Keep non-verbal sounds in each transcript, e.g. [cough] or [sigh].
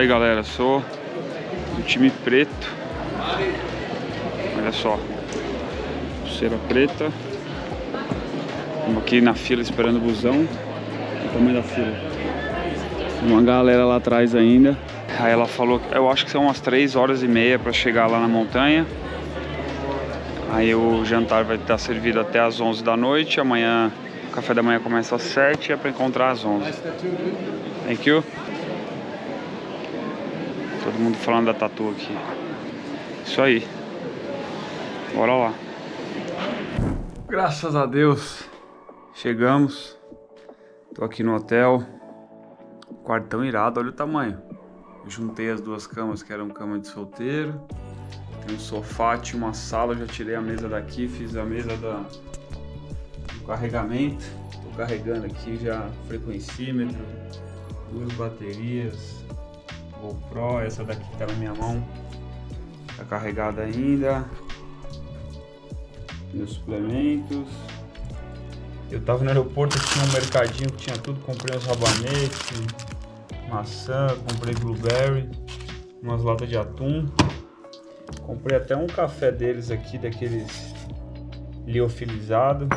Aí galera, sou do time preto. Olha só. Pulseira preta. Estamos aqui na fila esperando o busão. Olha o tamanho da fila. Uma galera lá atrás ainda. Aí ela falou, eu acho que são umas 3 horas e meia para chegar lá na montanha Aí o jantar vai estar servido até as 11 da noite Amanhã, o café da manhã começa às 7 e é para encontrar às 11 Thank you Todo mundo falando da tatu aqui. Isso aí. Bora lá. Graças a Deus. Chegamos. Tô aqui no hotel. Quartão irado, olha o tamanho. Juntei as duas camas que eram cama de solteiro. Um sofá, tinha uma sala, já tirei a mesa daqui, fiz a mesa da, do carregamento. Tô carregando aqui já frequencímetro, duas baterias, GoPro, essa daqui que tá na minha mão. Tá carregada ainda. Meus suplementos. Eu tava no aeroporto, tinha um mercadinho que tinha tudo. Comprei uns rabanetes, maçã, comprei blueberry, umas latas de atum. Comprei até um café deles aqui, daqueles liofilizado.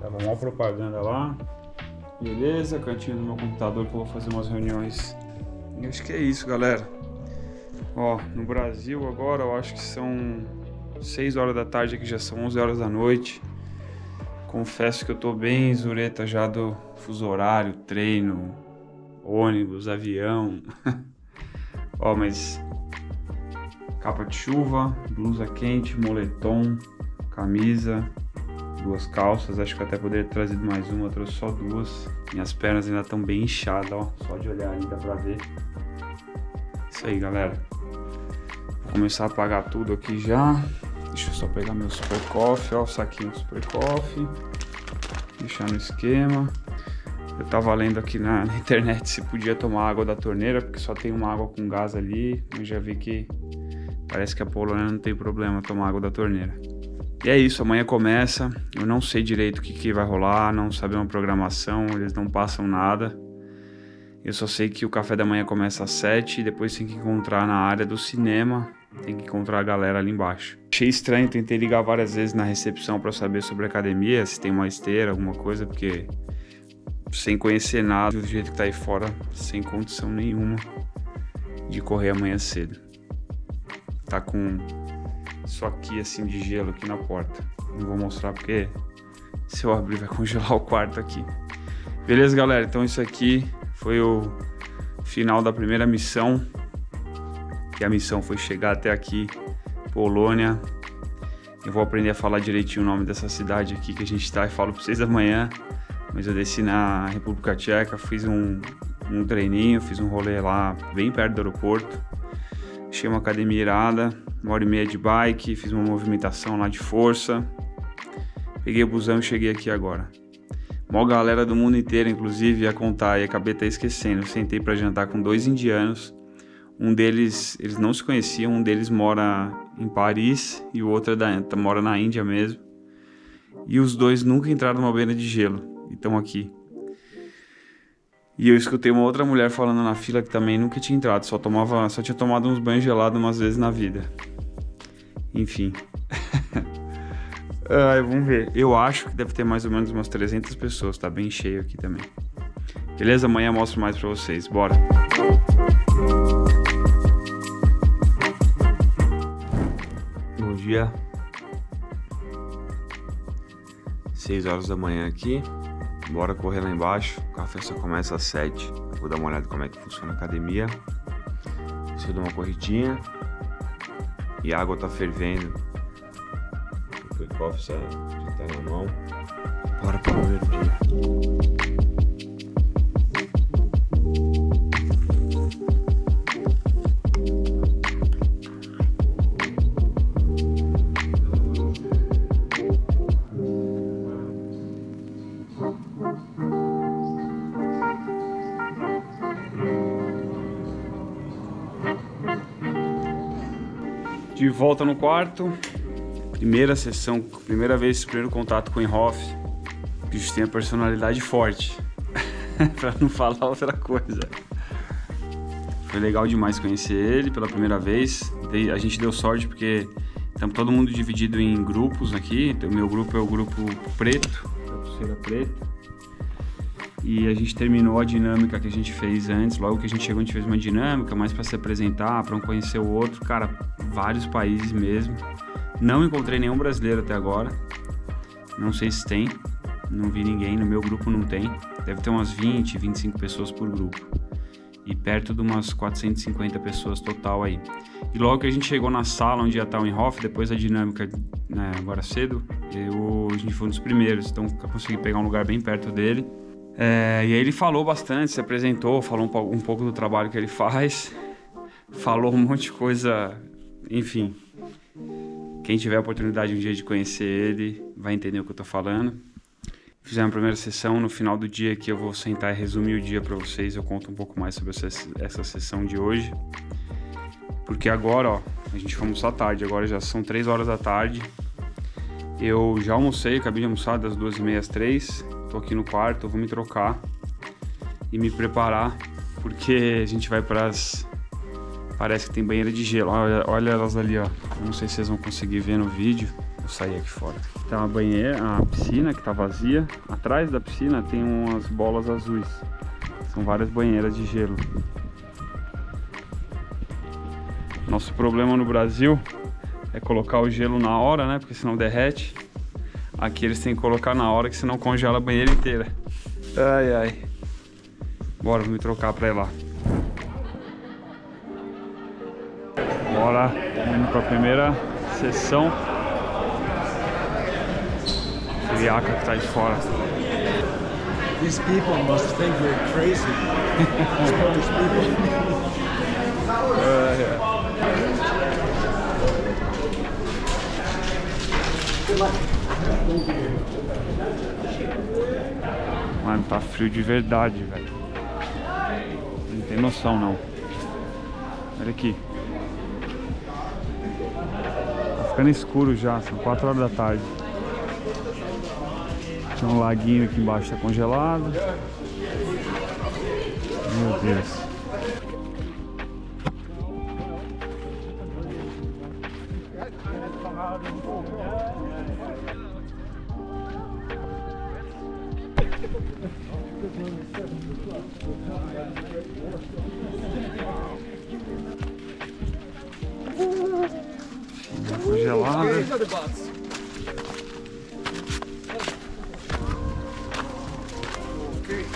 Tava uma propaganda lá. Beleza, cantinho do meu computador que eu vou fazer umas reuniões e acho que é isso, galera. Ó, no Brasil agora eu acho que são 6 horas da tarde, aqui já são 11 horas da noite. Confesso que eu tô bem zureta já do fuso horário, treino, ônibus, avião. [laughs] Ó, mas capa de chuva, blusa quente, moletom, camisa, duas calças. Acho que até poderia ter trazido mais uma, trouxe só duas. Minhas pernas ainda estão bem inchadas, ó. Só de olhar aí dá pra ver. Isso aí, galera. Vou começar a apagar tudo aqui já. Deixa eu só pegar meu super coffee, ó, o saquinho super coffee. Deixar no esquema. Eu tava lendo aqui [laughs] na, internet se podia tomar água da torneira, porque só tem uma água com gás ali. Eu já vi que parece que a Polônia não tem problema tomar água da torneira. E é isso, amanhã começa. Eu não sei direito o que, que vai rolar, não sabemos a programação, eles não passam nada. Eu só sei que o café da manhã começa às 7 e depois tem que encontrar na área do cinema, tem que encontrar a galera ali embaixo. Achei estranho, tentei ligar várias vezes na recepção para saber sobre a academia, se tem uma esteira, alguma coisa, porque sem conhecer nada, do jeito que tá aí fora, sem condição nenhuma de correr amanhã cedo. Tá com isso aqui assim de gelo aqui na porta. Não vou mostrar porque se eu abrir vai [laughs] congelar o quarto aqui. Beleza, galera? Então isso aqui foi o final da primeira missão, que a missão foi chegar até aqui, Polônia. Eu vou aprender a falar direitinho o nome dessa cidade aqui que a gente está e falo para vocês amanhã. Mas eu desci na República Tcheca, fiz um, um treininho, fiz um rolê lá bem perto do aeroporto. Achei uma academia irada, uma hora e meia de bike, fiz uma movimentação lá de força. Peguei o busão e cheguei aqui agora. Mó galera do mundo inteiro, inclusive, ia contar e acabei até esquecendo. Eu sentei para jantar com dois indianos. Um deles, eles não se conheciam, um deles mora em Paris e o outro é da, mora na Índia mesmo. E os dois nunca entraram numa beira de gelo e estão aqui. E eu escutei uma outra mulher falando na fila que também nunca tinha entrado, só tomava, só tinha tomado uns banhos gelados umas vezes na vida. Enfim. [laughs] Vamos ver. Eu acho que deve ter mais ou menos umas 300 pessoas. Tá bem cheio aqui também. Beleza? Amanhã mostro mais pra vocês. Bora! Bom dia. 6 horas da manhã aqui. Bora correr lá embaixo. O café só começa às 7. Vou dar uma olhada como é que funciona a academia. Se eu uma corridinha. e a água tá fervendo. O quick-off já, já tá na mão. Bora pro primeiro dia. Volta no quarto. Primeira sessão, primeira vez, primeiro contato com o Inhoff. O bicho tem a personalidade forte. [laughs] pra não falar outra coisa. Foi legal demais conhecer ele pela primeira vez. A gente deu sorte porque estamos todo mundo dividido em grupos aqui. O meu grupo é o grupo preto, a pulseira preta. E a gente terminou a dinâmica que a gente fez antes. Logo que a gente chegou, a gente fez uma dinâmica mais para se apresentar, para um conhecer o outro. Cara, vários países mesmo. Não encontrei nenhum brasileiro até agora. Não sei se tem. Não vi ninguém. No meu grupo não tem. Deve ter umas 20, 25 pessoas por grupo. E perto de umas 450 pessoas total aí. E logo que a gente chegou na sala onde ia estar o Inhoff, depois da dinâmica, né, agora cedo, eu, a gente foi um dos primeiros. Então eu consegui pegar um lugar bem perto dele. É, e aí ele falou bastante, se apresentou, falou um, um, pouco do trabalho que ele faz, [laughs] falou um monte de coisa, enfim. Quem tiver a oportunidade um dia de conhecer ele vai entender o que eu tô falando. Fizemos a primeira sessão, no final do dia que eu vou sentar e resumir o dia para vocês, eu conto um pouco mais sobre essa, essa sessão de hoje. Porque agora, ó, a gente vai almoçar tarde, agora já são 3 horas da tarde. Eu já almocei, acabei de almoçar das 2 e meia às 3 Tô aqui no quarto, vou me trocar e me preparar, porque a gente vai para as. Parece que tem banheira de gelo. Olha, olha elas ali, ó. Não sei se vocês vão conseguir ver no vídeo. Vou sair aqui fora. Tem uma banheira, a piscina que tá vazia. Atrás da piscina tem umas bolas azuis. São várias banheiras de gelo. Nosso problema no Brasil é colocar o gelo na hora, né? Porque senão derrete. Aqui eles têm que colocar na hora que senão congela a banheira inteira. Ai, ai. Bora, vou me trocar pra ir lá. Bora, indo pra primeira sessão. Friaca que tá de fora. These people must think we're crazy. Spanish people. uh, yeah. Mano, tá frio de verdade, velho. Não tem noção, não. Olha aqui. Tá ficando escuro já, são 4 horas da tarde. Tinha um laguinho aqui embaixo, tá congelado. Meu Deus. these other bots. Okay.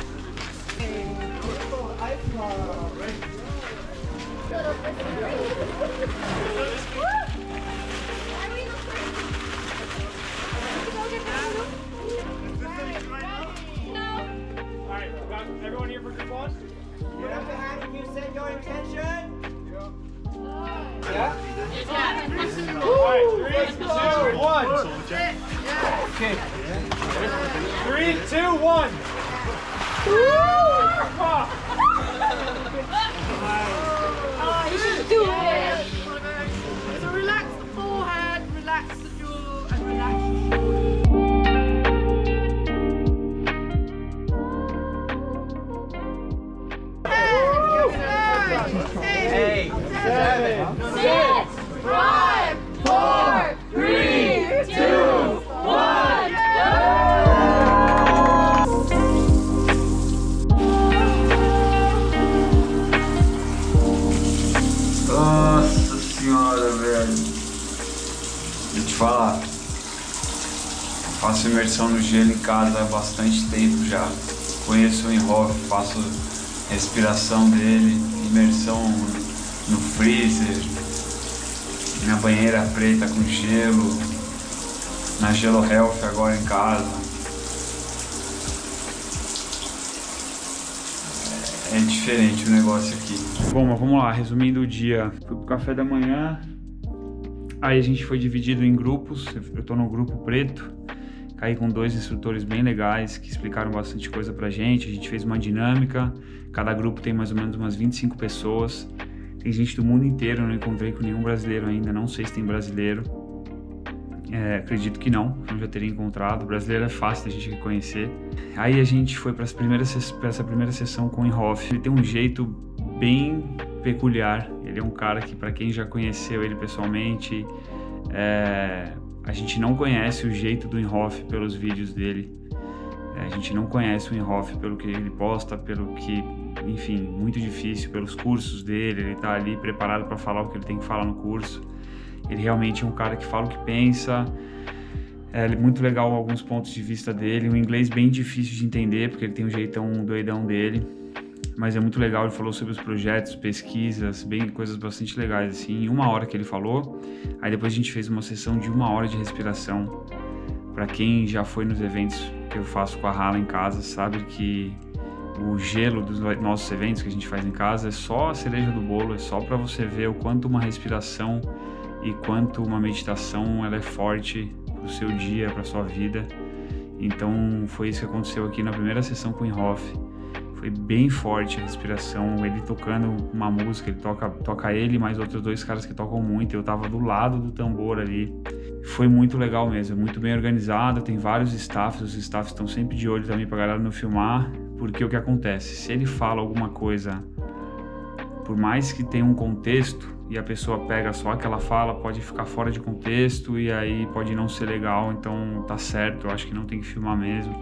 Everyone here for good boss? You have to have you said your intention? Yeah. Three, two, one. Okay. Three, two, one. Woo! Oh, you should do it. Imersão no gelo em casa há bastante tempo já. Conheço o Inhoff, faço respiração dele, imersão no freezer. Minha banheira preta com gelo. Na Gelo Health agora em casa. É diferente o negócio aqui. Bom, mas vamos lá, resumindo o dia. Fui pro café da manhã. Aí a gente foi dividido em grupos. Eu tô no grupo preto. Caí com dois instrutores bem legais que explicaram bastante coisa pra gente. A gente fez uma dinâmica. Cada grupo tem mais ou menos umas 25 pessoas. Tem gente do mundo inteiro, não encontrei com nenhum brasileiro ainda, não sei se tem brasileiro. É, acredito que não, não já teria encontrado. O brasileiro é fácil da gente reconhecer. Aí a gente foi para essa primeira sessão com o Inhoff. Ele tem um jeito bem peculiar. Ele é um cara que, para quem já conheceu ele pessoalmente, é, a gente não conhece o jeito do Inhoff pelos vídeos dele. É, a gente não conhece o Inhoff pelo que ele posta, pelo que enfim, muito difícil pelos cursos dele, ele tá ali preparado para falar o que ele tem que falar no curso. Ele realmente é um cara que fala o que pensa. É muito legal alguns pontos de vista dele, um inglês bem difícil de entender, porque ele tem um jeitão doidão dele. Mas é muito legal, ele falou sobre os projetos, pesquisas, bem coisas bastante legais assim, em uma hora que ele falou. Aí depois a gente fez uma sessão de uma hora de respiração. Para quem já foi nos eventos que eu faço com a Hala em casa, sabe que o gelo dos nossos eventos que a gente faz em casa é só a cereja do bolo, é só para você ver o quanto uma respiração e quanto uma meditação ela é forte para o seu dia, para sua vida. Então foi isso que aconteceu aqui na primeira sessão com o Inhoff. Foi bem forte a respiração, ele tocando uma música, ele toca, toca ele mais outros dois caras que tocam muito. Eu tava do lado do tambor ali. Foi muito legal mesmo, muito bem organizado. Tem vários staffs, os staffs estão sempre de olho também pra galera não filmar. Porque o que acontece? Se ele fala alguma coisa, por mais que tenha um contexto e a pessoa pega só aquela fala, pode ficar fora de contexto e aí pode não ser legal. Então tá certo, eu acho que não tem que filmar mesmo.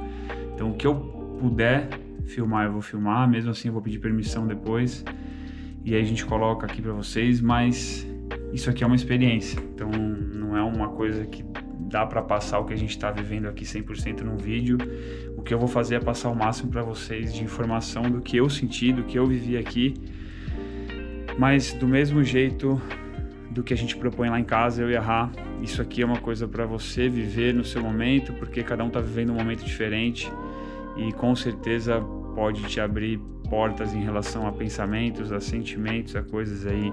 Então o que eu puder filmar, eu vou filmar. Mesmo assim, eu vou pedir permissão depois. E aí a gente coloca aqui para vocês, mas isso aqui é uma experiência. Então não é uma coisa que dá para passar o que a gente está vivendo aqui 100% num vídeo. O que eu vou fazer é passar o máximo para vocês de informação do que eu senti, do que eu vivi aqui. Mas do mesmo jeito do que a gente propõe lá em casa, eu e a Ra, isso aqui é uma coisa para você viver no seu momento, porque cada um está vivendo um momento diferente e com certeza pode te abrir portas em relação a pensamentos, a sentimentos, a coisas aí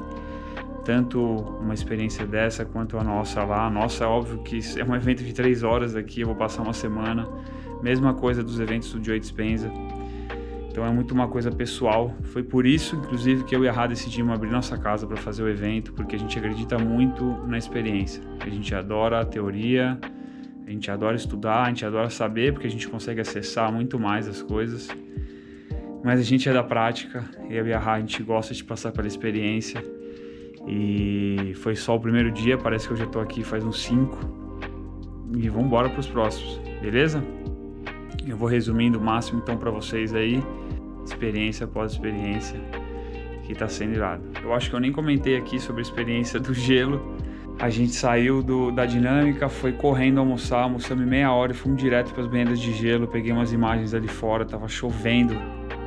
tanto uma experiência dessa quanto a nossa lá. A nossa, é óbvio que é um evento de três horas aqui, eu vou passar uma semana. Mesma coisa dos eventos do Joe Dispenza. Então é muito uma coisa pessoal. Foi por isso, inclusive, que eu e a Rá decidimos abrir nossa casa para fazer o evento, porque a gente acredita muito na experiência. A gente adora a teoria, a gente adora estudar, a gente adora saber, porque a gente consegue acessar muito mais as coisas. Mas a gente é da prática, e a Rá, a gente gosta de passar pela experiência. E foi só o primeiro dia, parece que eu já tô aqui faz uns 5. E vamos embora para os próximos, beleza? Eu vou resumindo o máximo então para vocês aí, experiência após experiência, que tá sendo irado. Eu acho que eu nem comentei aqui sobre a experiência do gelo. A gente saiu do, da dinâmica, foi correndo almoçar, almoçamos meia hora e fomos direto para as bandas de gelo. Peguei umas imagens ali fora, tava chovendo,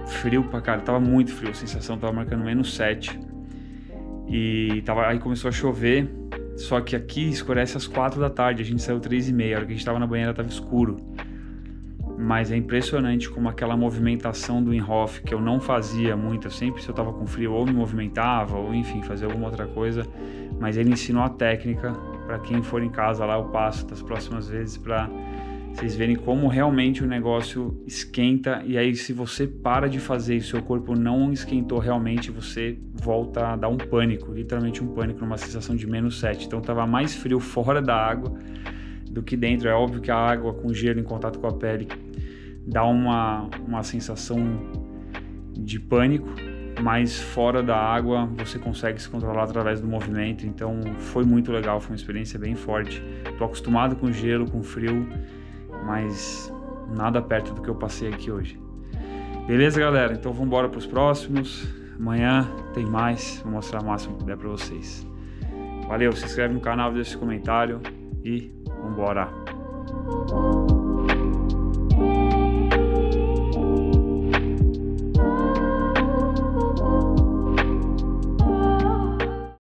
frio pra cara, tava muito frio, a sensação tava marcando menos 7 e tava, aí começou a chover, só que aqui escurece às quatro da tarde, a gente saiu três e meia, a hora que a gente tava na banheira tava escuro. Mas é impressionante como aquela movimentação do Inhoff, que eu não fazia muito, sempre se eu tava com frio ou me movimentava, ou enfim, fazia alguma outra coisa, mas ele ensinou a técnica para quem for em casa lá eu passo das próximas vezes para vocês verem como realmente o negócio esquenta e aí se você para de fazer e seu corpo não esquentou realmente, você volta a dar um pânico, literalmente um pânico, numa sensação de menos 7. Então tava mais frio fora da água do que dentro. É óbvio que a água com gelo em contato com a pele dá uma, uma sensação de pânico, mas fora da água você consegue se controlar através do movimento. Então foi muito legal, foi uma experiência bem forte. Tô acostumado com gelo, com frio mas nada perto do que eu passei aqui hoje. Beleza, galera? Então vamos embora para os próximos. Amanhã tem mais, vou mostrar o máximo que der para vocês. Valeu, se inscreve no canal, deixa esse comentário e vamos embora.